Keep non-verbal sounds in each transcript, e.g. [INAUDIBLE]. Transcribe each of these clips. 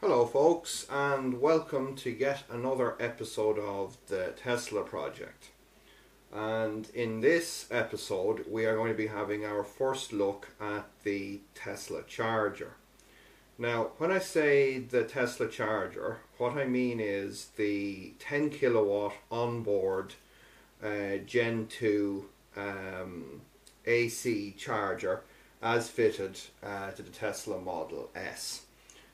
Hello folks and welcome to yet another episode of the Tesla Project. And in this episode we are going to be having our first look at the Tesla Charger. Now when I say the Tesla Charger, what I mean is the 10 kilowatt onboard uh, Gen 2 um, AC charger as fitted uh, to the Tesla Model S.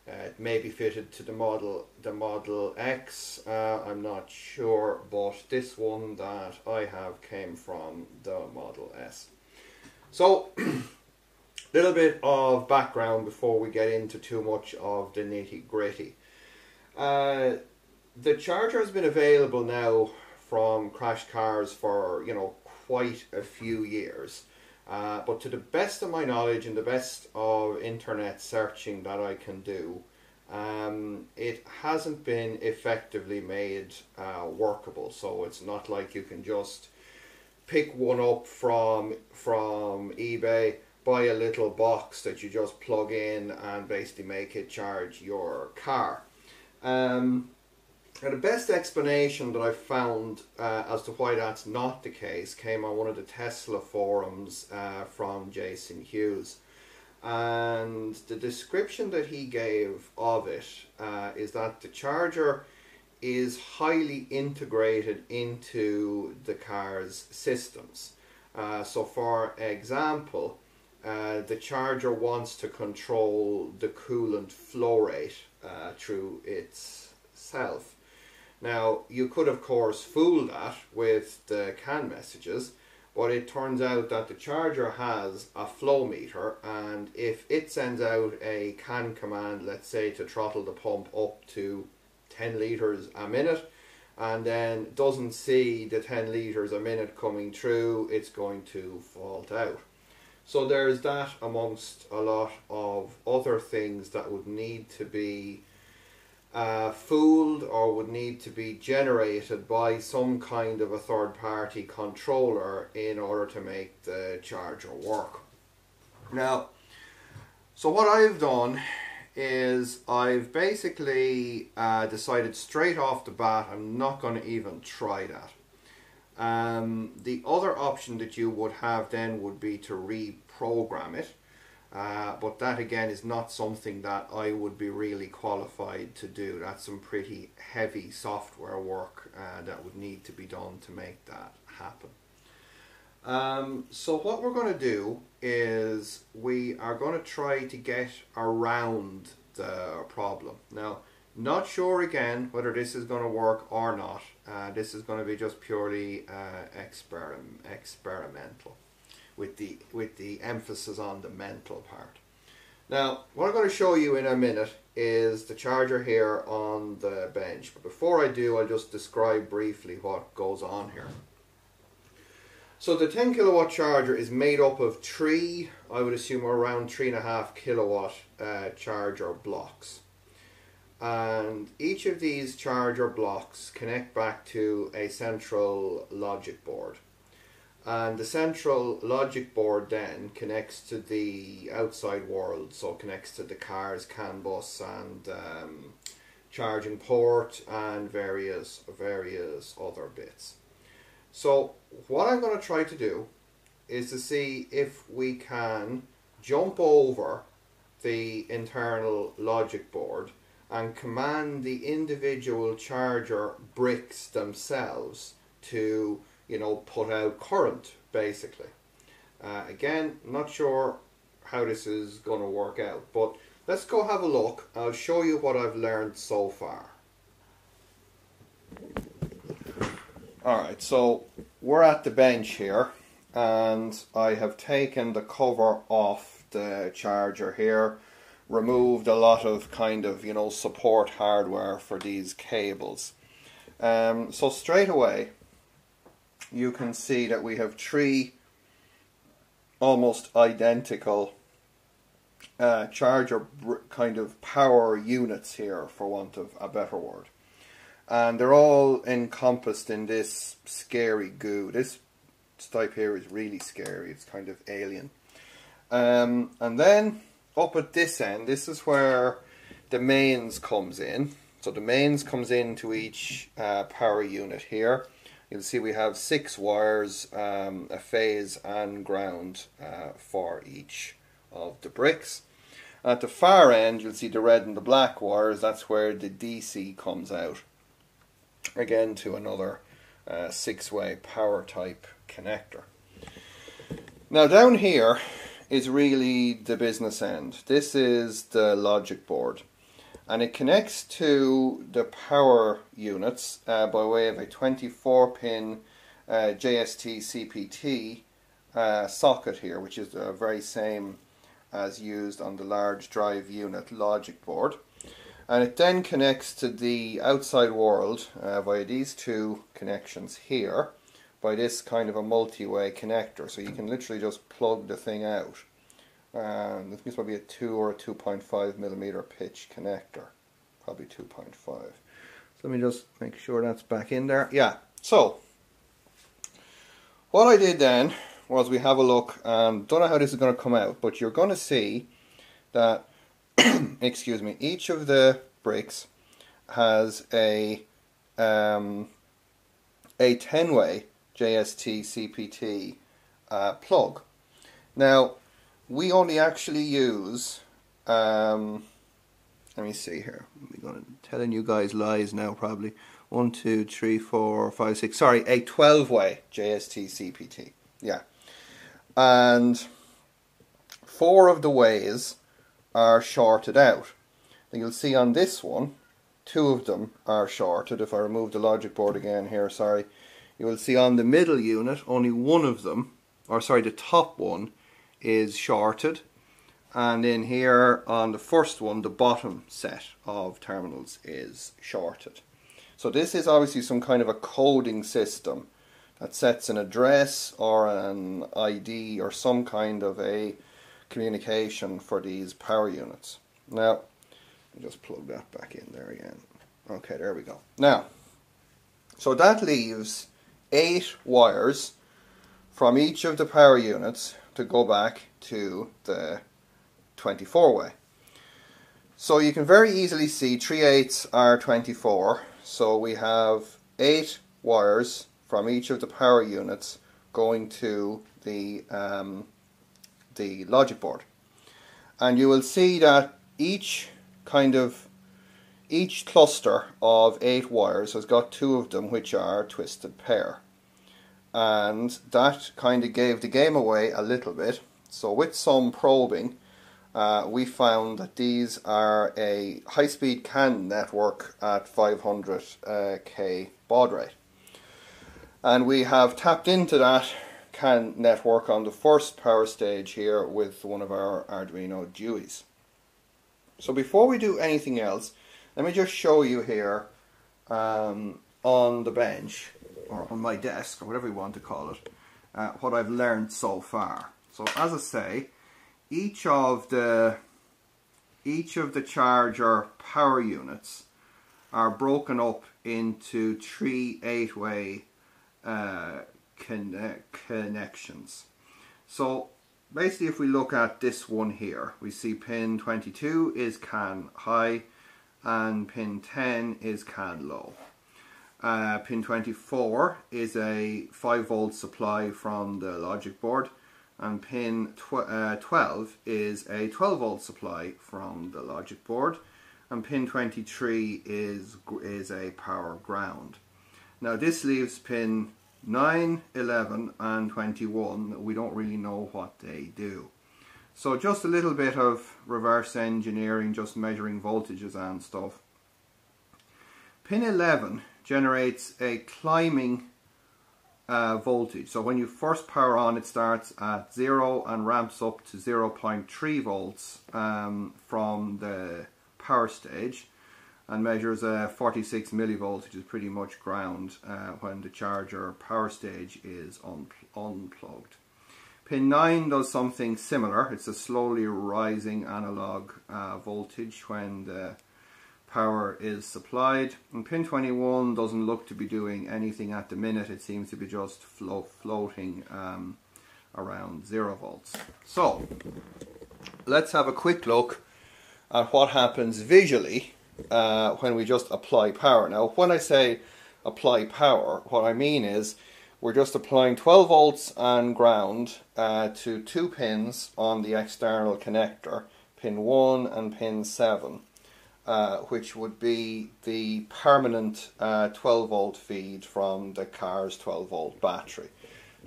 Uh, it may be fitted to the model the Model X. Uh, I'm not sure, but this one that I have came from the Model S. So, [CLEARS THROAT] little bit of background before we get into too much of the nitty gritty. Uh, the charger has been available now from Crash Cars for you know quite a few years. Uh, but to the best of my knowledge and the best of internet searching that I can do, um, it hasn't been effectively made uh, workable. So it's not like you can just pick one up from from eBay, buy a little box that you just plug in, and basically make it charge your car. Um, now the best explanation that I found uh, as to why that's not the case came on one of the Tesla forums uh, from Jason Hughes. And the description that he gave of it uh, is that the charger is highly integrated into the car's systems. Uh, so for example, uh, the charger wants to control the coolant flow rate uh, through itself. Now, you could, of course, fool that with the CAN messages, but it turns out that the charger has a flow meter, and if it sends out a CAN command, let's say to throttle the pump up to 10 litres a minute, and then doesn't see the 10 litres a minute coming through, it's going to fault out. So there's that amongst a lot of other things that would need to be uh, fooled or would need to be generated by some kind of a third party controller in order to make the charger work. Now, so what I've done is I've basically uh, decided straight off the bat I'm not going to even try that. Um, the other option that you would have then would be to reprogram it. Uh, but that again is not something that I would be really qualified to do. That's some pretty heavy software work uh, that would need to be done to make that happen. Um, so what we're going to do is we are going to try to get around the problem. Now, not sure again whether this is going to work or not. Uh, this is going to be just purely uh, experim experimental with the with the emphasis on the mental part. Now, what I'm going to show you in a minute is the charger here on the bench. But before I do, I'll just describe briefly what goes on here. So the 10 kilowatt charger is made up of three, I would assume around three and a half kilowatt uh, charger blocks. And each of these charger blocks connect back to a central logic board and the central logic board then connects to the outside world so connects to the cars CAN bus and um, charging port and various various other bits. So what I'm going to try to do is to see if we can jump over the internal logic board and command the individual charger bricks themselves to you know, put out current, basically. Uh, again, not sure how this is going to work out, but let's go have a look. I'll show you what I've learned so far. Alright, so we're at the bench here, and I have taken the cover off the charger here, removed a lot of kind of, you know, support hardware for these cables. Um, so straight away, you can see that we have three almost identical uh, charger kind of power units here for want of a better word and they're all encompassed in this scary goo this type here is really scary it's kind of alien um, and then up at this end this is where the mains comes in. So the mains comes into each uh, power unit here. You'll see we have six wires, um, a phase and ground uh, for each of the bricks. At the far end, you'll see the red and the black wires. That's where the DC comes out. Again, to another uh, six-way power type connector. Now down here is really the business end. This is the logic board and it connects to the power units uh, by way of a 24 pin uh, JST CPT uh, socket here which is the very same as used on the large drive unit logic board. And it then connects to the outside world uh, via these two connections here by this kind of a multi-way connector. So you can literally just plug the thing out and this is probably a 2 or a 2.5 millimeter pitch connector probably 2.5 so let me just make sure that's back in there. Yeah so what I did then was we have a look and don't know how this is going to come out but you're going to see that [COUGHS] excuse me each of the bricks has a um, a 10 way JST CPT uh, plug. Now we only actually use um, let me see here. Going to telling you guys lies now probably. One two three four five six sorry a 12 way JST CPT yeah. And four of the ways are shorted out. And you'll see on this one two of them are shorted. If I remove the logic board again here sorry. You will see on the middle unit only one of them or sorry the top one is shorted and in here on the first one the bottom set of terminals is shorted. So this is obviously some kind of a coding system that sets an address or an ID or some kind of a communication for these power units. Now, just plug that back in there again. Okay, there we go. Now, so that leaves eight wires from each of the power units to go back to the 24 way. So you can very easily see 3 eighths are 24. So we have 8 wires from each of the power units going to the, um, the logic board. And you will see that each kind of each cluster of 8 wires has got two of them which are twisted pair and that kind of gave the game away a little bit. So with some probing, uh, we found that these are a high-speed CAN network at 500k uh, baud rate. And we have tapped into that CAN network on the first power stage here with one of our Arduino Dues. So before we do anything else, let me just show you here um, on the bench or on my desk, or whatever you want to call it, uh, what I've learned so far. So as I say, each of the each of the charger power units are broken up into three eight-way uh, conne connections. So basically if we look at this one here, we see pin 22 is CAN high and pin 10 is CAN low. Uh, pin 24 is a 5 volt supply from the logic board and pin tw uh, 12 is a 12 volt supply from the logic board and pin 23 is, is a power ground. Now this leaves pin 9, 11 and 21 we don't really know what they do. So just a little bit of reverse engineering, just measuring voltages and stuff. Pin 11 generates a climbing uh, voltage. So when you first power on, it starts at zero and ramps up to 0.3 volts um, from the power stage and measures a 46 millivolts, which is pretty much ground uh, when the charger power stage is un unplugged. Pin 9 does something similar. It's a slowly rising analog uh, voltage when the power is supplied. And pin 21 doesn't look to be doing anything at the minute. It seems to be just float, floating um, around 0 volts. So, let's have a quick look at what happens visually uh, when we just apply power. Now, when I say apply power, what I mean is we're just applying 12 volts and ground uh, to two pins on the external connector, pin 1 and pin 7, uh, which would be the permanent uh, 12 volt feed from the car's 12 volt battery.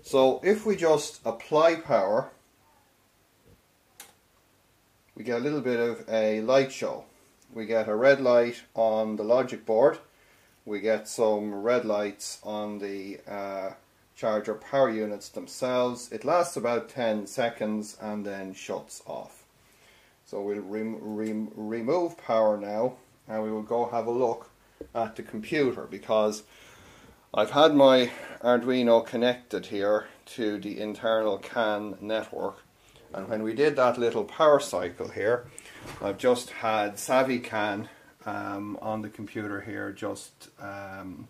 So if we just apply power, we get a little bit of a light show. We get a red light on the logic board, we get some red lights on the uh, charger power units themselves. It lasts about 10 seconds and then shuts off. So we'll remove power now and we will go have a look at the computer because I've had my Arduino connected here to the internal CAN network and when we did that little power cycle here I've just had SavvyCAN um, on the computer here just um,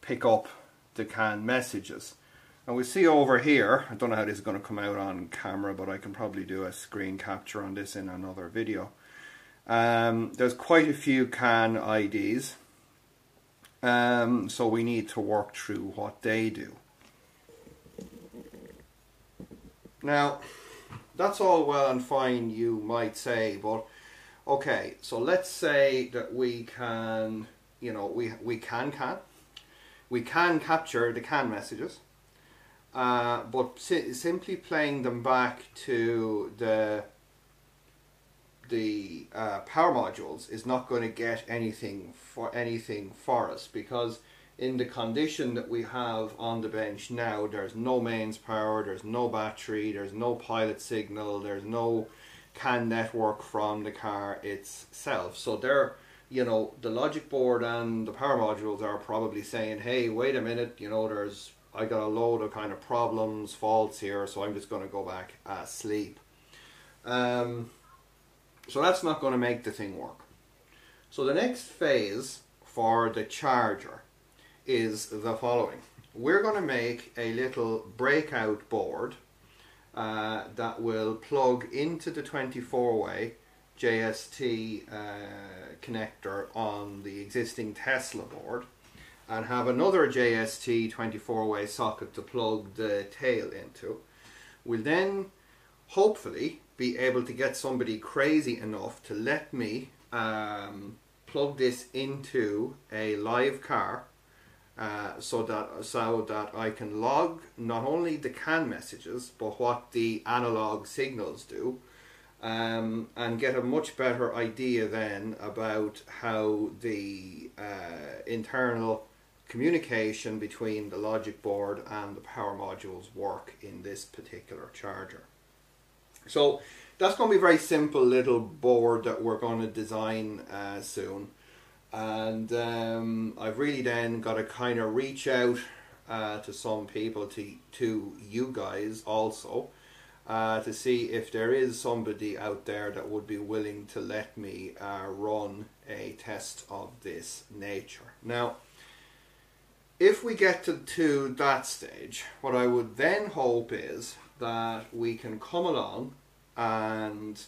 pick up the CAN messages and we see over here, I don't know how this is going to come out on camera but I can probably do a screen capture on this in another video. Um, there's quite a few CAN IDs um, so we need to work through what they do. Now, that's all well and fine, you might say, but okay, so let's say that we can, you know, we, we can CAN. We can capture the CAN messages, uh, but si simply playing them back to the the uh, power modules is not going to get anything for anything for us because in the condition that we have on the bench now there's no mains power there's no battery there's no pilot signal there's no CAN network from the car itself. So they're you know the logic board and the power modules are probably saying hey wait a minute you know there's I got a load of kind of problems faults here so I'm just going to go back asleep um, so that's not going to make the thing work. So the next phase for the charger is the following. We're going to make a little breakout board uh, that will plug into the 24-way JST uh, connector on the existing Tesla board and have another JST 24-way socket to plug the tail into. We'll then hopefully be able to get somebody crazy enough to let me um, plug this into a live car uh, so that so that I can log not only the CAN messages but what the analog signals do um, and get a much better idea then about how the uh, internal communication between the logic board and the power modules work in this particular charger. So that's going to be a very simple little board that we're going to design uh, soon. And um, I've really then got to kind of reach out uh, to some people, to, to you guys also, uh, to see if there is somebody out there that would be willing to let me uh, run a test of this nature. Now, if we get to, to that stage, what I would then hope is that we can come along and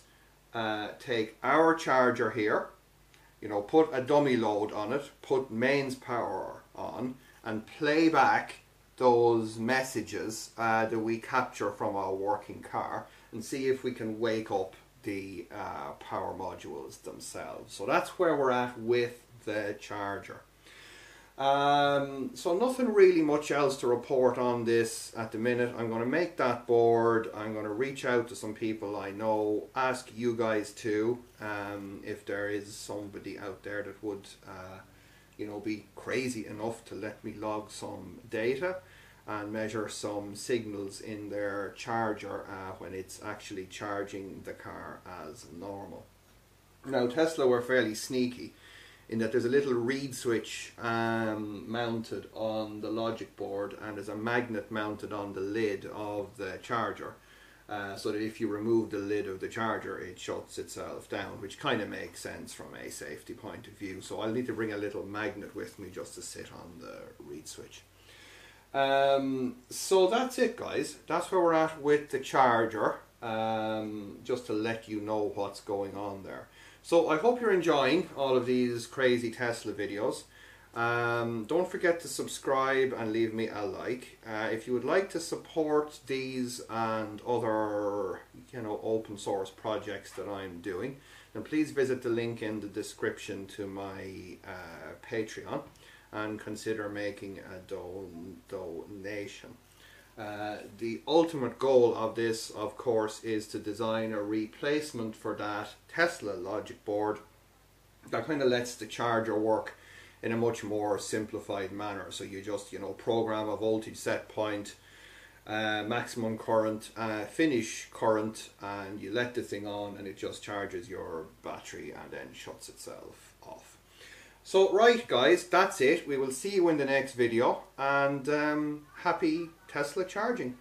uh, take our charger here, you know, put a dummy load on it, put mains power on, and play back those messages uh, that we capture from our working car and see if we can wake up the uh, power modules themselves. So that's where we're at with the charger. Um, so nothing really much else to report on this at the minute. I'm going to make that board. I'm going to reach out to some people I know, ask you guys too, um, if there is somebody out there that would, uh, you know, be crazy enough to let me log some data and measure some signals in their charger uh, when it's actually charging the car as normal. Now Tesla were fairly sneaky in that there's a little reed switch um, mounted on the logic board and there's a magnet mounted on the lid of the charger uh, so that if you remove the lid of the charger it shuts itself down which kind of makes sense from a safety point of view. So I'll need to bring a little magnet with me just to sit on the reed switch. Um, so that's it guys. That's where we're at with the charger um, just to let you know what's going on there. So I hope you're enjoying all of these crazy Tesla videos. Um, don't forget to subscribe and leave me a like. Uh, if you would like to support these and other you know open source projects that I'm doing, then please visit the link in the description to my uh, Patreon and consider making a don donation. Uh, the ultimate goal of this, of course, is to design a replacement for that Tesla logic board that kind of lets the charger work in a much more simplified manner. So you just, you know, program a voltage set point, uh, maximum current, uh, finish current, and you let the thing on and it just charges your battery and then shuts itself off. So right guys, that's it. We will see you in the next video and um, happy Tesla charging.